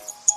you